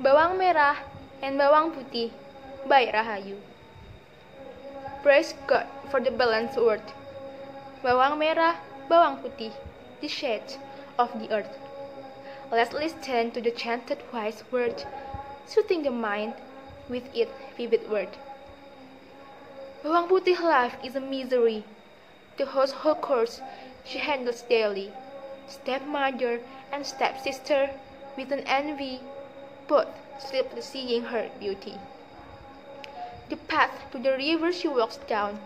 Bawang Merah and Bawang Putih by Rahayu. Praise God for the balanced word. Bawang merah, bawang putih, the shade of the earth. Let's listen to the chanted wise word, soothing the mind with its vivid word. Bawang putih life is a misery. The household chores she handles daily, stepmother and stepsister with an envy, both sleeplessly seeing her beauty. The path to the river she walks down,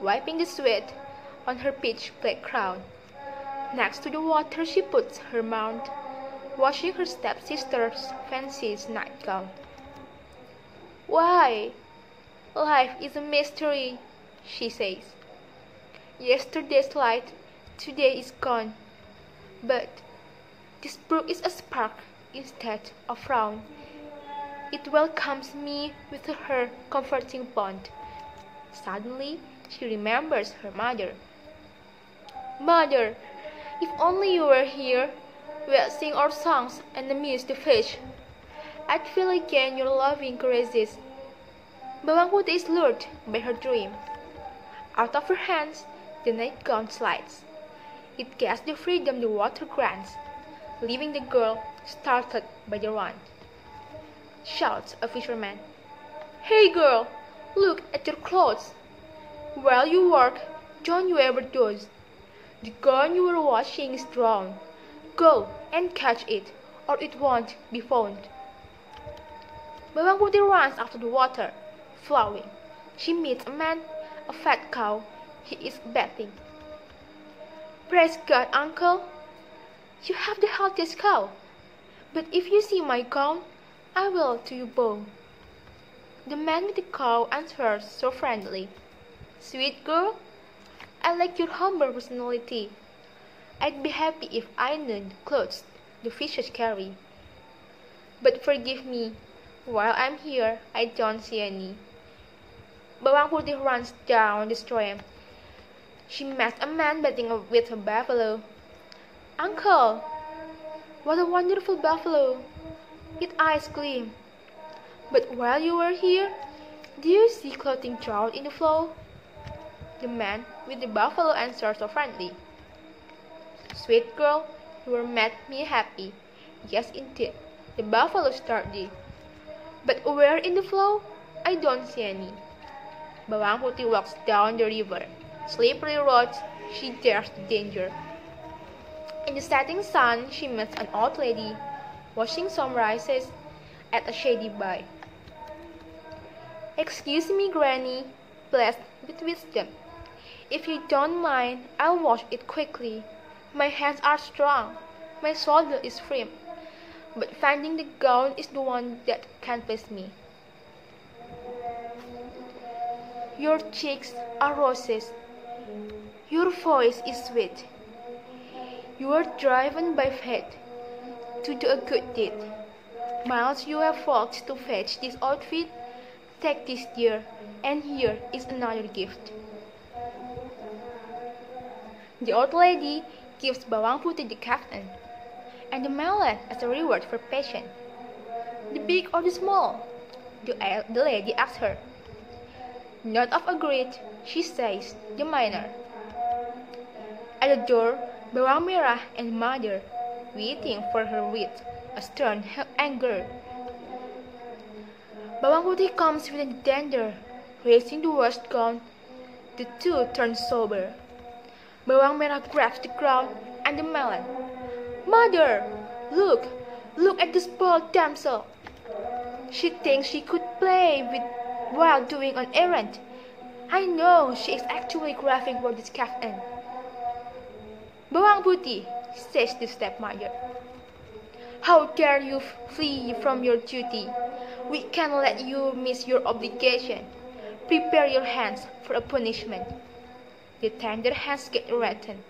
wiping the sweat on her pitch black crown. Next to the water she puts her mount, washing her stepsister's fancy nightgown. Why? Life is a mystery, she says. Yesterday's light, today is gone. But this brook is a spark instead of frown. It welcomes me with her comforting bond. Suddenly, she remembers her mother. Mother, if only you were here, we'd sing our songs and amuse the fish. I'd feel again your loving caresses. Bawang is lured by her dream. Out of her hands, the nightgown slides. It gets the freedom the water grants, leaving the girl startled by the run shouts a fisherman. Hey girl, look at your clothes. While you work, don't you ever doze. The gun you were washing is drowned. Go and catch it, or it won't be found. Bawang Putih runs after the water, flowing. She meets a man, a fat cow. He is bathing. Praise God, uncle. You have the healthiest cow. But if you see my gown, I will to you both. The man with the cow answered so friendly. Sweet girl, I like your humble personality. I'd be happy if I knew the clothes the fishes carry. But forgive me, while I'm here, I don't see any. Bawang Putih runs down the stream. She met a man bathing with a buffalo. Uncle, what a wonderful buffalo! its eyes gleam. But while you were here, do you see clothing drowned in the flow? The man with the buffalo answered so friendly. Sweet girl, you were made me happy. Yes, indeed, the buffalo started. But where in the flow? I don't see any. Bawang Putih walks down the river. Slippery roads, she dares the danger. In the setting sun, she meets an old lady watching sunrises at a shady by. Excuse me, Granny, blessed with wisdom. If you don't mind, I'll wash it quickly. My hands are strong, my shoulder is firm, but finding the gown is the one that can't please me. Your cheeks are roses, your voice is sweet. You are driven by fate to do a good deed. Miles you have walked to fetch this outfit, take this dear, and here is another gift. The old lady gives Bawang Putih the kaftan and the melon as a reward for patience. The big or the small? The, the lady asks her. Not of a great, she says, the minor. At the door, Bawang Merah and mother waiting for her with a stern anger. Bawang comes with a dander, raising the worst gun. The two turn sober. Bawang Merah grabs the crown and the melon. Mother, look, look at this spoiled damsel. She thinks she could play with while doing an errand. I know she is actually craving for this kaftan. Putih, says the stepmother. How dare you flee from your duty? We can't let you miss your obligation. Prepare your hands for a punishment. The tender hands get reddened.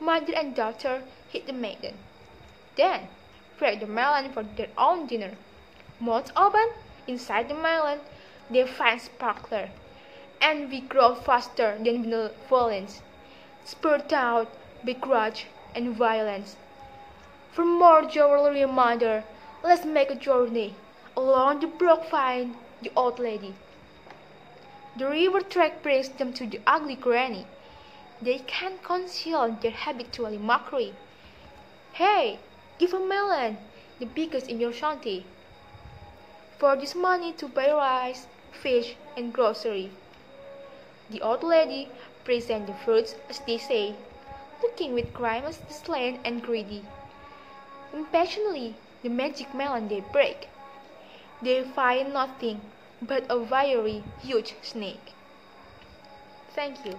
Mother and daughter hit the maiden. Then break the melon for their own dinner. Mouth open, inside the melon, they find sparkler. And we grow faster than benevolence. Spurt out, begrudge, and violence. For more jewelry, mother, let's make a journey. Along the brook find the old lady. The river track brings them to the ugly granny. They can't conceal their habitual mockery. Hey, give a melon, the biggest in your shanty. For this money to buy rice, fish, and grocery. The old lady presents the fruits as they say, looking with grimace slain and greedy. Impatiently, the magic melon they break. They find nothing but a very huge snake. Thank you.